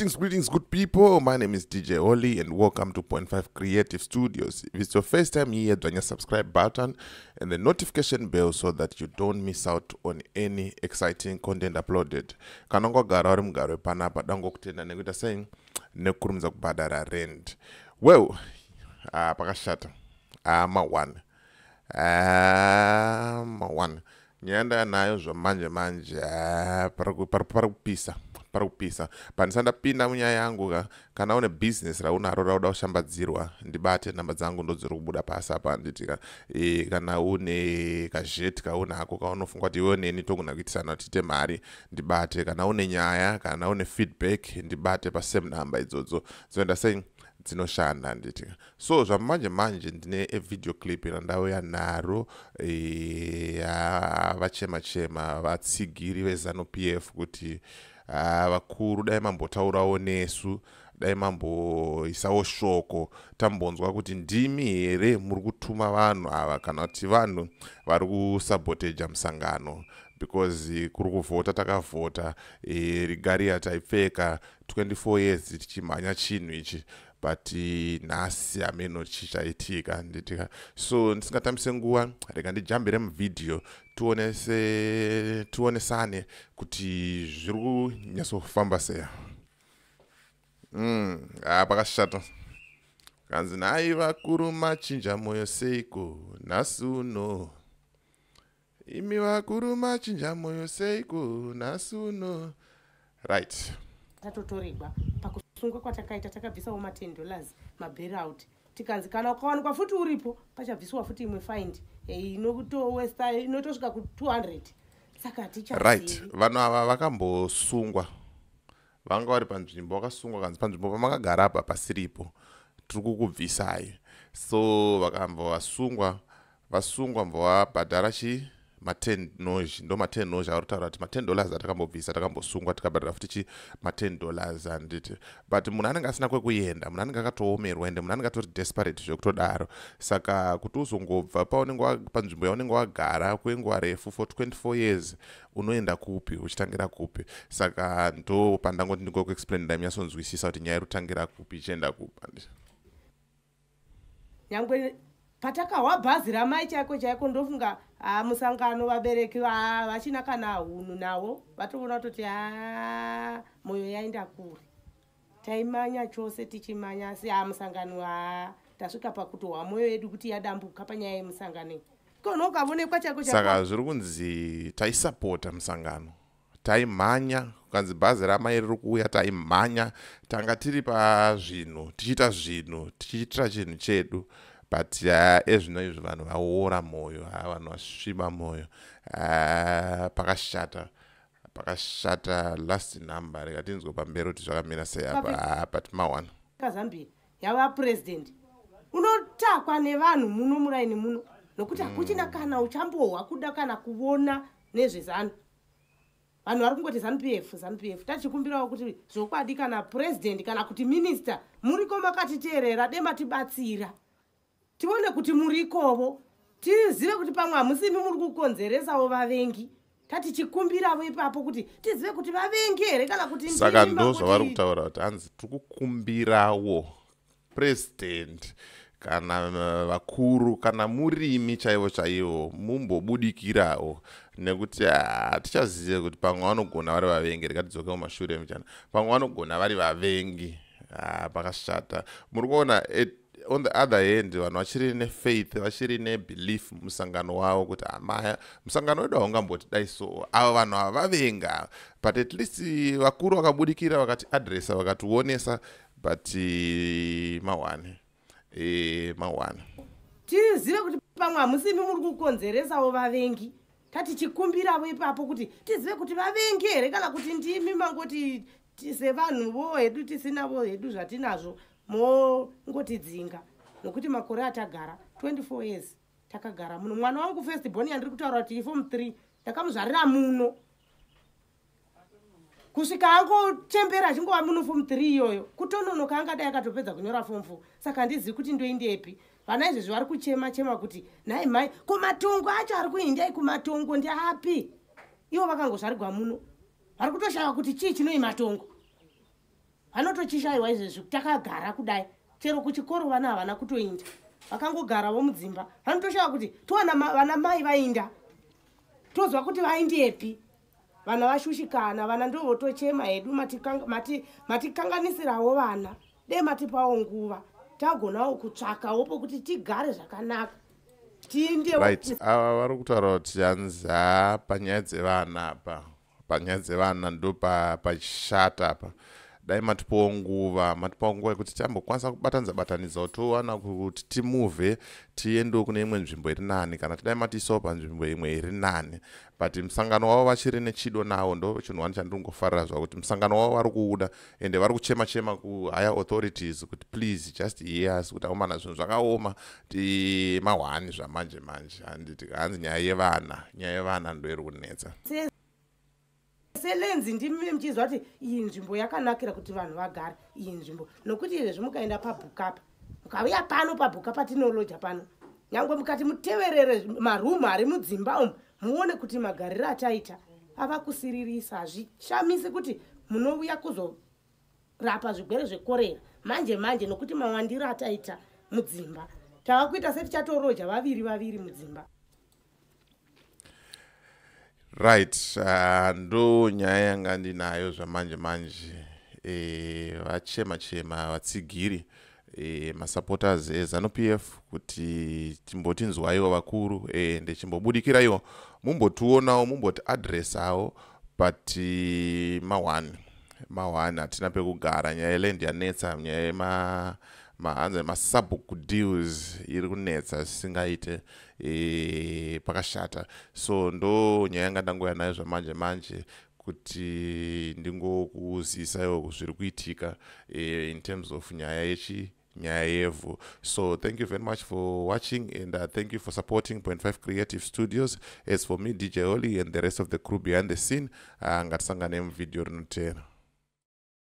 Greetings, greetings, good people. My name is DJ Oli, and welcome to Point Five Creative Studios. If it's your first time here, do your subscribe button and the notification bell so that you don't miss out on any exciting content uploaded. Kanongo gara uri mugaro panapa dangokutenda nekuita sei nekurumidza kubhadhara rent. Well, uh, pakashata uh, ma1 uh, ma1 nyaya ndanayo zvamanje manje uh, pari kupisa pari kupisa. Pandisa ndapinda munyaya yangu ka kana une bhizinesi raunaro rauda kushambadzirwa ndibate nhamba dzangu ndo dziri kubuda pasi apa nditika e, kana une kazheti kaunako kaunofunga kuti iwe neni togona kuitisana tiite mari ndibate. Kana une nyaya kana une feedback ndibate pasame nhamba idzodzo. Dzinoenda sei dzinoshanda nditi so zvamanje manje ndine evideo clip randauya naro e, chema vatsigiri vezanup f kuti vakuru dai mambotaurawo nesu dai mamboisawo shoko. Tambonzwa kuti ndimi here muri kutuma vanhu ava kana kuti vanhu vari kusaboteja musangano? Because kuri kuvhota takavhota e, rigariya taipfeka 24 years tichimhanya chinhu ichi but nhasi hameno chichaitika nditika. So ndisingatambise nguva rega ndijambire muvhidhiyo tionese tionesane kuti zviri kunyatsofamba seya. Mm, ha pakashata kanzi nhai vakuru machinja mwoyo seiko? Nhasi uno imi vakuru machinja mwoyo seiko? Nhasi uno right. Tatotoregwa pakusungwa kwatakaita takabvisawo ma10 dollars mabailout tikanzi kana ukawanikwa futi uripo pachabviswa futi imwe find inotowesta inotosvika ku200 saka right. Vanhu ava vakambosungwa. Vanga vari panzvimbo vakasungwa kanzi panzvimbo pamakagara apa pasiripo. Tiri kukubvisai. So vakambovasungwa vasungwa mbovabhadhara chii ma10 nozhi ndo ma10 nozhi auri kutaura kuti ma10 dollars atakambobvisa takambosungwa tikabhadhara futi chi ma10 dollars handiti but munhu anenge asina kwekuenda munhu anenge akatoomerwa ende munhu anenge atori desperate zvekutodaro saka kuti uzongobva paunenge panzvimbo yaunenge wagara kwenguva refu for 24 years unoenda kupi uchitangira kupi. Saka ndo pandangoti ndingokuexplain ndainyasonzwisisa kuti nyaya iri kutangira kupi ichienda kupi nyangwe patakahwa bhazi ramai chaiko chaiko ndofunga ha musangano vabereki vachina kana hunhu navo vatoona kutoti ha mwoyo yaenda kuri taimanya chose tichimanya asi ha musangano ha tasvika pakuti hwa mwoyo yedu kuti yadambuka panyaya yemusangano kona ukavonekwa chaiko saka zviri kunzi taisapota musangano. Taimhanya kukanzi bhazi ramai riri kuuya taimhanya tanga tiri pazvinhu tichiita zvinhu tichiitira chinhu chedu but uh, ezvino izvo vanhu vaora mwoyo ha vanhu vasviba mwoyo. Pakashata pakashata last number rekatinzwe pamberi kuti zvakamira sei apa but mawana kazambia yava purezidendi unotakwa nevanhu muno muraini muno nokuti hakuchina mm. kana uchambohwa kuda kana kuona nezvezanu vanhu vari kungoti zanup f zanup f. Tachikumbirawo kuti zvokwadi kana purezidendi kana kuti minista muriko makatiteerera dematibatsira tione kuti murikovo. Tizive kuti pamwe hamusimi muri kukonzeresawo vavengi. Tatichikumbiravo ipapo kuti tizive kuti vavengi here kana kuti saka ndo zvavari kutaura kuti hanzi tiri kukumbirawo purezidendi kana uh, vakuru kana murimi chaivo chaivo mumbobudikirawo. Nekuti hatichazive ah, kuti pamwe vanogona vari vavengi. Rekatidzoke mumashure muchana pamwe vanogona vari vavengi. Ah, pakashata. Muri kuona on the other hand vanhu vachiri nefaith vachiri nebelief musangano wavo kuti amaya musangano wedu haungamboti dai so. Ava vanhu ava vavenga but at least vakuru vakabudikira vakati adressa vakationesa but mahwane e, mahwane tizive kuti pamwe hamusimi muri kukonzeresawo vavengi? Tatichikumbiravo ipapo kuti tizive kuti vavengi here kana kuti ndimi mangoti sevanhuvo hedu tisinavo hedu zvatinazvo mongotidzinga nokuti makore atagara 24 years takagara muno. Mwana wangu first born yandiri kutaura kuti ifom 3 ndakamuzvarira muno. Kusvika angochembera achingova muno fom 3 iyoyo kutononoka angadai akatopedza kunyora fom 4 saka handizivi kuti ndoindepi vana izvezvi vari kuchema chema kuti nhai mai kumatongo acho ari kuindai kumatongo ndiapi? Ivo vakangozvarigwa muno. Vari kutoshava kuti chii chinoi matongo vanotochishayiwa izvezvi takagara kudai. Chero kuchikoro vana havana kutoinda. Vakangogarawo mudzimba vanotoshayiwa kuti towana vana mai vainda. Tozwa kuti vaindiepi? Vana vashushikana vana ndovotochema hedu matikanganisirawo vana. Dei matipawo nguva. Tagonawo kutsvakawo pokuti tigare zvakanaka. Tiinderit ava vari kutaura kuti hanzi ha panyaya dzevana pa panyaya dzevana ndo pachishata pa dai matipowo nguva matipawo nguva yekuti tambokwanisa kubatanidza batanidzawo towana kuti timuvhe tiendewo kune imwe nzvimbo iri nani kana tidai matiisawo panzvimbo imwe iri nani. But musangano wavo vachiri nechido nawo ndo chinhu wani chandingofarira zvavo kuti musangano wavo vari kuuda ende vari kuchema chema kuhigher authorities kuti please just years kuti aomana zvinhu zvakaoma timahwani zvamanje manje. Handiti hanzi nyaya yevana nyaya yevana ndo iri kunetsa selenzi ndimi muchizwa kuti iyi nzvimbo yakanakira kuti vanhu vagare iyi nzvimbo. Nokuti izvezvi mukaenda pabhukapa mukauya pano pabhukapa tinoloja pano. Nyange mukati muteverere marumu ari mudzimba umu muone kuti magariro ataita. Ava kusiririsa hazvishamisi kuti munouya kuzorapa zvigwere zvekorera. Manje manje nokuti mawandiro ataita mudzimba. Tava kuita setichatorooja vaviri vaviri mudzimba right uh, ndo nyaya yanga ndinayo zvamanje manje e, vachema chema vatsigiri e, masupporters ezanup f kuti timbotinzwaiwo vakuru e, ndechimbobudikiraiwo mumbotionawo mumboti adressawo but ma1 ma1 hatina pekugara. Nyaya yeland yanetsa nyaya yema mahanzi masubbook deals iri kunetsa zvisingaite e, pakashata. So ndo nyaya yanga ndangoya nayo zvamanje manje kuti ndingokuzisaiwo zviri kuitika e, in terms of nyaya yechi nyaya yevhu. So thank you very much for watching and uh, thank you for supporting 5 creative studios. As for me dj oli and the rest of the crew behind the scene uh, ngatisangane muvidhio rinotera